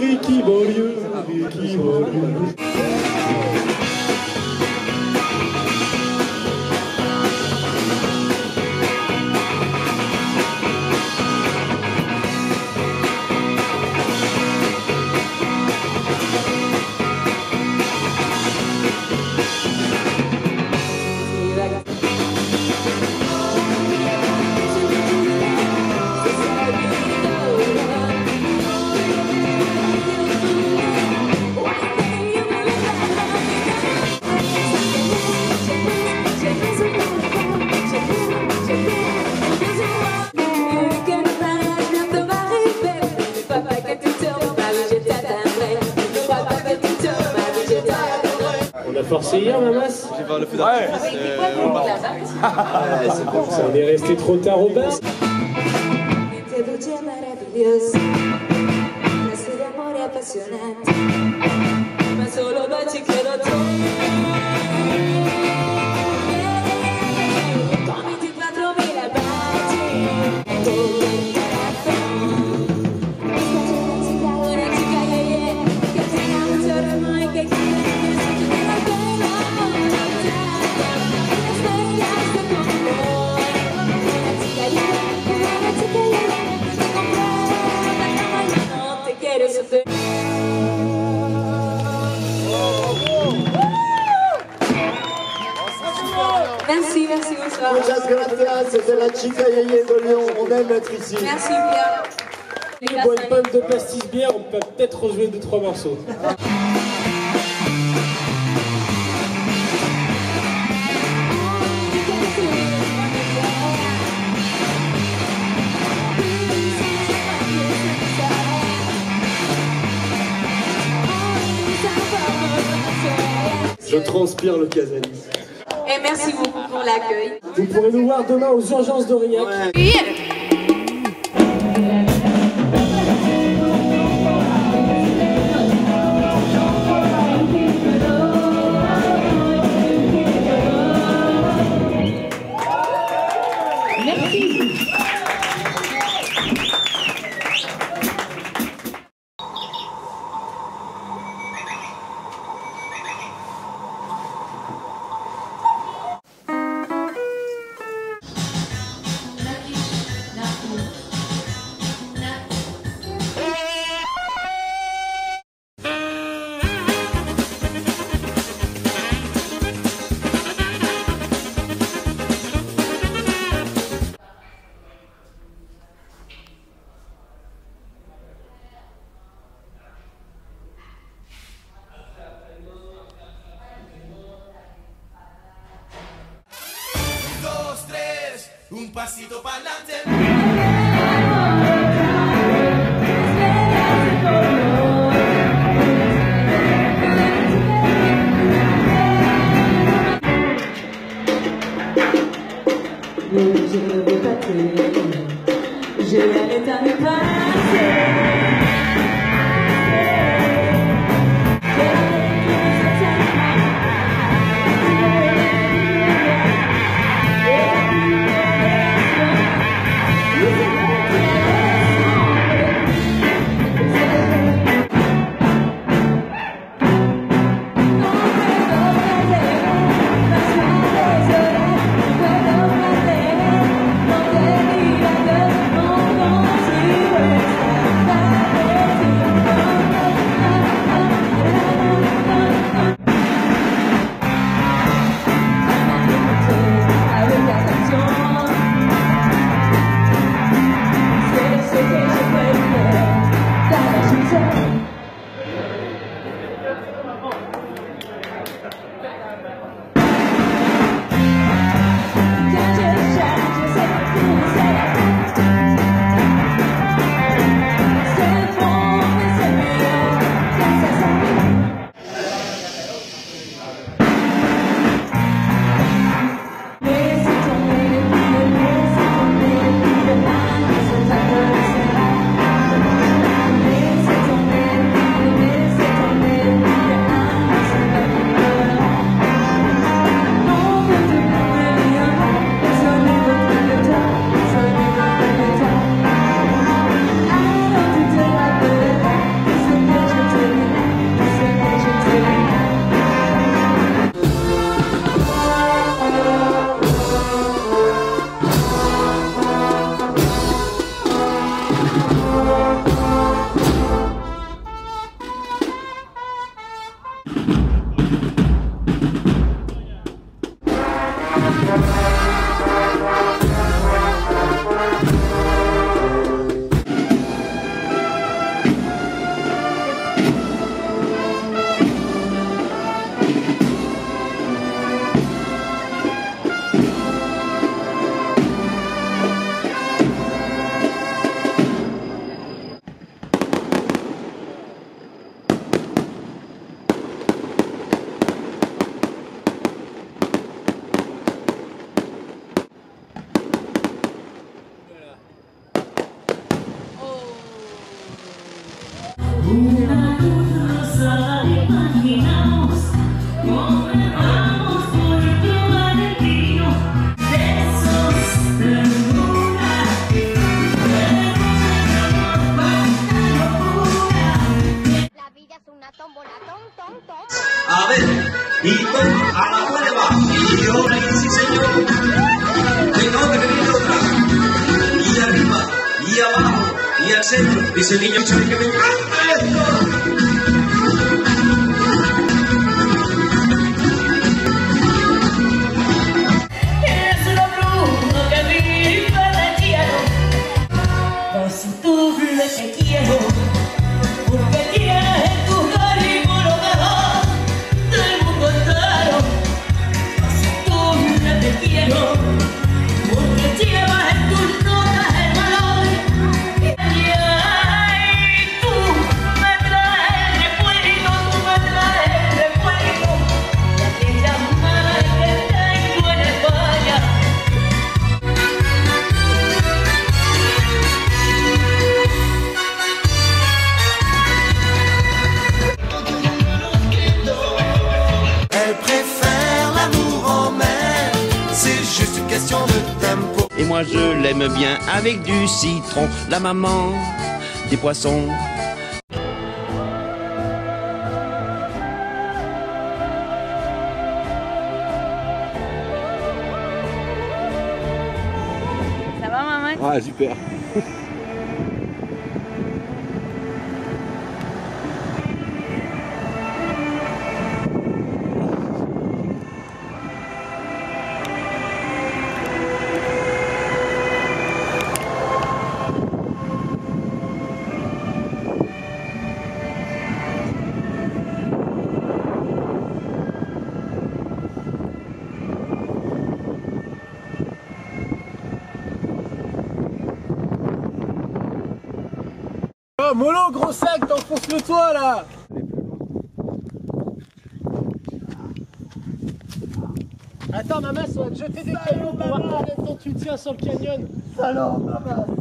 Ricky Beaulieu, Ricky Beaulieu. Forcé hier, Mamas J'ai voir le feu d'artifice euh, au bar. c'est bon, ça. On est resté trop tard au ma solo baci a Muchas gracias, c'était la chica Yeye de Lyon, on aime être ici. Merci bien. Les On boit une pomme de pastis bière, on peut peut-être rejouer deux trois morceaux. Je transpire le Casalis. Merci beaucoup pour l'accueil. Vous pourrez nous voir demain aux urgences d'Aurillac. dos, pasito. Je ne veux pas Je vais l'éternel passer. Y con a la prueba. Y ahora sí, señor. No, que viene otra. Y arriba, y abajo, y al centro. Dice el niño, "Chaval, que me encanta esto. Es lo moi je l'aime bien avec du citron, la maman des poissons. Ça va, maman? Ah, super. Mollo, gros sac, t'enfonces le toit là. Attends, maman, ça va te jeter des cailloux pour voir combien de temps tu tiens sur le canyon. Alors, maman